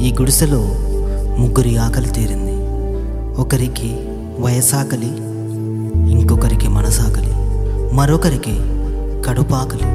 ఈ గుడిసెలో ముగ్గురి ఆకలి తీరింది. ఒకరికి వయసాకలి ఇంకొకరికి మనసాకలి మరొకరికి కడుపాకలి.